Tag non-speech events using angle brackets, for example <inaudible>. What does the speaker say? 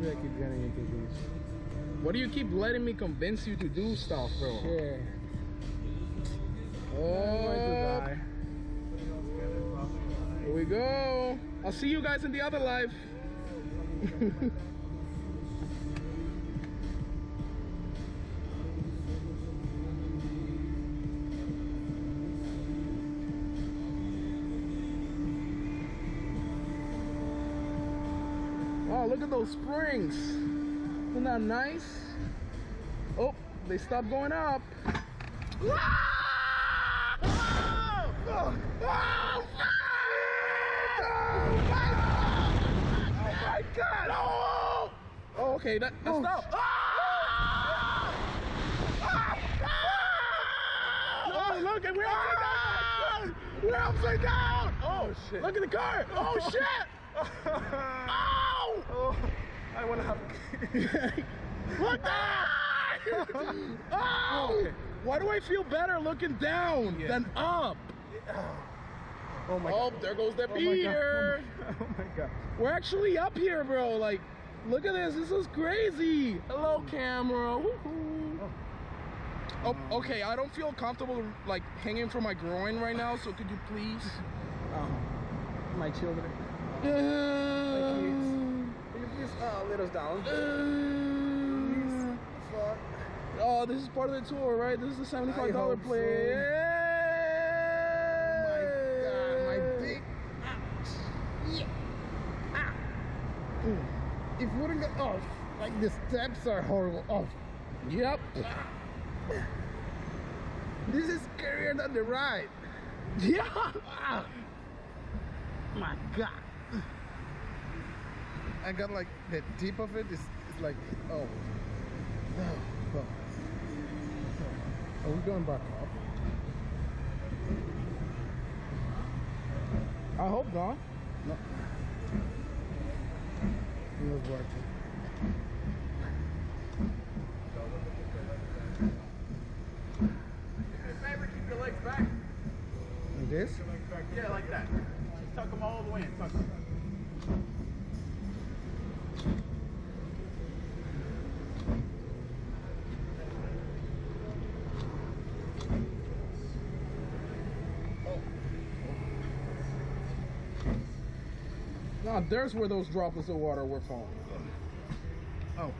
Maybe I keep getting into these. What do you keep letting me convince you to do stuff, bro? Shit. Oh, here we go. I'll see you guys in the other life. <laughs> Oh, look at those springs. Isn't that nice? Oh, they stopped going up. Oh my god! Oh, oh okay, that, that stopped. Oh. oh, look, we're upside down! Ah! We're upside down! Oh, shit. Look at the car! Oh shit! <laughs> Oh! Oh, I want to have. <laughs> What the? <laughs> oh! Why do I feel better looking down Yeah. than up? <sighs> Oh my Oh, god. there goes the Oh my pier. god. <laughs> Oh my god. We're actually up here, bro. Like, look at this. This is crazy. Hello, camera. Oh, okay. I don't feel comfortable like hanging from my groin right now. So could you please? Um, my children. Uh, Please uh, let us down? uh, oh, this is part of the tour, right? This is the seventy-five dollar so. play. Oh my god, my dick. Ah. If we wouldn't get off, like the steps are horrible. Oh, Yep. this is scarier than the ride. Yeah. Ah. My god. I got like the tip of it is, is like oh. Oh. Are we going back up? I hope not. No. It was working. Favor, keep your legs back. And this? Yeah, like that. Just tuck them all the way in. Tuck them. Now there's where those droplets of water were falling. Oh.